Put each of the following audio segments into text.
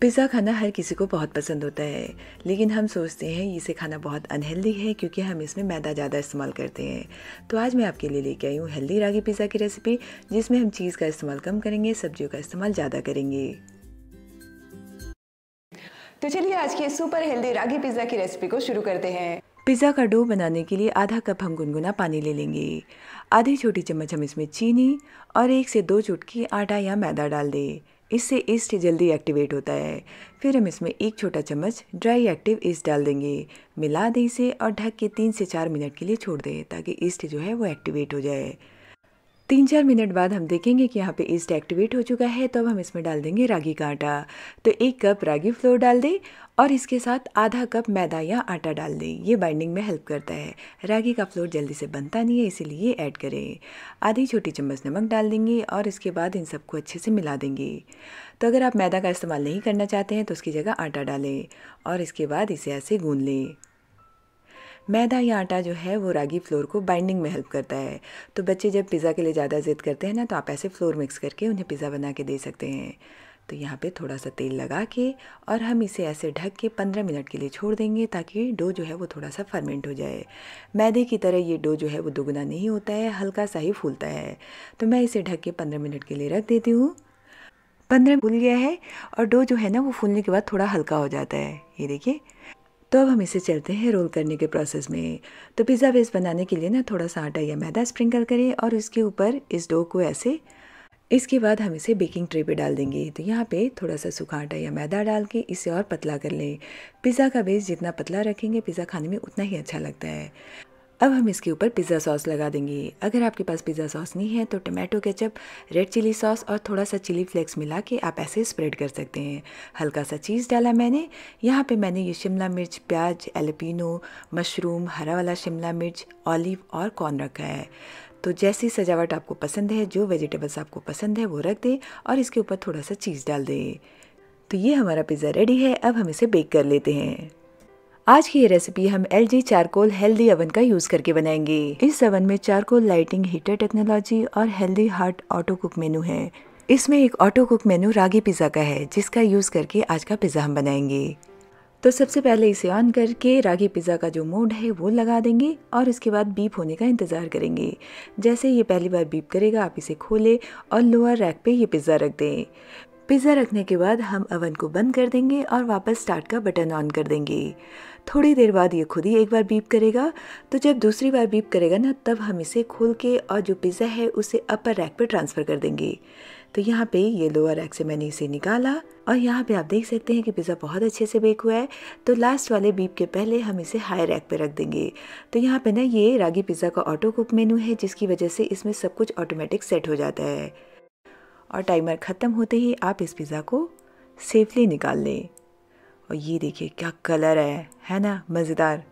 Pizza खाना हर किसी को बहुत पसंद होता है लेकिन हम सोचते हैं इसे खाना बहुत अनहेल्दी है क्योंकि हम इसमें मैदा ज़्यादा इस्तेमाल करते हैं। तो आज मैं आपके लिए लेके आई हूँ हेल्दी रागी पिज़्ज़ा की रेसिपी जिसमें हम चीज़ का इस्तेमाल कम करेंगे सब्जियों का इस्तेमाल ज़्यादा करेंगे। तो चलिए आज की सुपर हेल्दी रागी पिज़्ज़ा की रेसिपी को शुरू करते हैं। पिज़्ज़ा का डो बनाने के लिए आधा कप हम गुनगुना पानी ले लेंगे। आधी छोटी चम्मच हम इसमें चीनी और एक से दो चुटकी आटा या मैदा डाल दें। इससे ईस्ट जल्दी एक्टिवेट होता है। फिर हम इसमें एक छोटा चम्मच ड्राई एक्टिव ईस्ट डाल देंगे। मिला दें इसे और ढक के तीन से चार मिनट के लिए छोड़ दें ताकि ईस्ट जो है वो एक्टिवेट हो जाए। तीन चार मिनट बाद हम देखेंगे कि यहाँ पे ईस्ट एक्टिवेट हो चुका है तो अब हम इसमें डाल देंगे रागी का आटा तो एक कप रागी फ्लोर डाल दें और इसके साथ आधा कप मैदा या आटा डाल दें। ये बाइंडिंग में हेल्प करता है। रागी का फ्लोर जल्दी से बनता नहीं है, इसीलिए ऐड करें। आधी छोटी चम्मच नमक डाल देंगे और इसके बाद इन सबको अच्छे से मिला देंगे। तो अगर आप मैदा का इस्तेमाल नहीं करना चाहते हैं तो उसकी जगह आटा डालें और इसके बाद इसे ऐसे गूँध लें। मैदा या आटा जो है वो रागी फ्लोर को बाइंडिंग में हेल्प करता है। तो बच्चे जब पिज़्ज़ा के लिए ज़्यादा ज़िद करते हैं ना तो आप ऐसे फ्लोर मिक्स करके उन्हें पिज़्ज़ा बना के दे सकते हैं। तो यहाँ पे थोड़ा सा तेल लगा के और हम इसे ऐसे ढक के 15 मिनट के लिए छोड़ देंगे ताकि डो जो है वो थोड़ा सा फर्मेंट हो जाए। मैदे की तरह ये डो जो है वो दुगना नहीं होता है, हल्का सा ही फूलता है। तो मैं इसे ढक के पंद्रह मिनट के लिए रख देती हूँ। पंद्रह फूल गया है और डो जो है ना वो फूलने के बाद थोड़ा हल्का हो जाता है। ये देखिए। तो अब हम इसे चलते हैं रोल करने के प्रोसेस में। तो पिज़्ज़ा बेस बनाने के लिए ना थोड़ा सा आटा या मैदा स्प्रिंकल करें और इसके ऊपर इस डो को ऐसे, इसके बाद हम इसे बेकिंग ट्रे पे डाल देंगे। तो यहाँ पे थोड़ा सा सूखा आटा या मैदा डाल के इसे और पतला कर लें। पिज़्ज़ा का बेस जितना पतला रखेंगे पिज़्ज़ा खाने में उतना ही अच्छा लगता है। अब हम इसके ऊपर पिज़्ज़ा सॉस लगा देंगे। अगर आपके पास पिज़्ज़ा सॉस नहीं है तो tomato ketchup, red chilli sauce और थोड़ा सा चिली फ्लेक्स मिला के आप ऐसे स्प्रेड कर सकते हैं। हल्का सा चीज़ डाला मैंने। यहाँ पे मैंने ये शिमला मिर्च, प्याज, एलपिनो, मशरूम, हरा वाला शिमला मिर्च, ऑलिव और कॉर्न रखा है। तो जैसी सजावट आपको पसंद है, जो वेजिटेबल्स आपको पसंद है, वो रख दें और इसके ऊपर थोड़ा सा चीज़ डाल दें। तो ये हमारा पिज़्ज़ा रेडी है। अब हम इसे बेक कर लेते हैं। आज की ये रेसिपी हम L G charcoal healthy oven का यूज़ करके बनाएँगे। इस अवन में चारकोल लाइटिंग हीटर टेक्नोलॉजी और healthy heart auto cook menu है। इसमें एक auto cook menu ragi pizza का है, जिसका यूज़ करके आज का पिज़्ज़ा हम बनाएँगे। तो सबसे पहले इसे ऑन करके रागी पिज़्ज़ा का जो मोड है वो लगा देंगे और इसके बाद बीप होने का इंतज़ार करेंगे। जैसे ये पहली बार बीप करेगा, आप इसे खोलें और लोअर रैक पे ये पिज़्ज़ा रख दें। पिज़्ज़ा रखने के बाद हम अवन को बंद कर देंगे और वापस स्टार्ट का बटन ऑन कर देंगे। थोड़ी देर बाद ये खुद ही एक बार बीप करेगा। तो जब दूसरी बार बीप करेगा ना, तब हम इसे खोल के और जो पिज़्ज़ा है, उसे अपर रैक पर ट्रांसफ़र कर देंगे। तो यहाँ पे ये लोअर रैक से मैंने इसे निकाला और यहाँ पे आप देख सकते हैं कि पिज़्ज़ा बहुत अच्छे से बेक हुआ है। तो लास्ट वाले बीप के पहले हम इसे हाई रैक पे रख देंगे। तो यहाँ पे ना ये रागी पिज़्ज़ा का ऑटो कुक मेनू है, जिसकी वजह से इसमें सब कुछ ऑटोमेटिक सेट हो जाता है। और टाइमर ख़त्म होते ही आप इस पिज़्ज़ा को सेफली निकाल लें। और ये देखिए क्या कलर है है ना? मज़ेदार।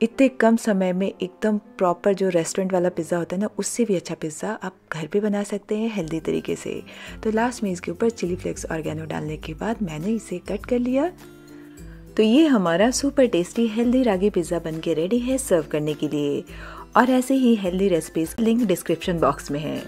इतने कम समय में एकदम प्रॉपर जो रेस्टोरेंट वाला पिज़्ज़ा होता है ना, उससे भी अच्छा पिज़्ज़ा आप घर पे बना सकते हैं हेल्दी तरीके से। तो लास्ट में इसके ऊपर चिली फ्लेक्स ऑर्गेनो डालने के बाद मैंने इसे कट कर लिया। तो ये हमारा super tasty healthy ragi pizza बन के रेडी है सर्व करने के लिए। और ऐसे ही healthy recipes link description box में है।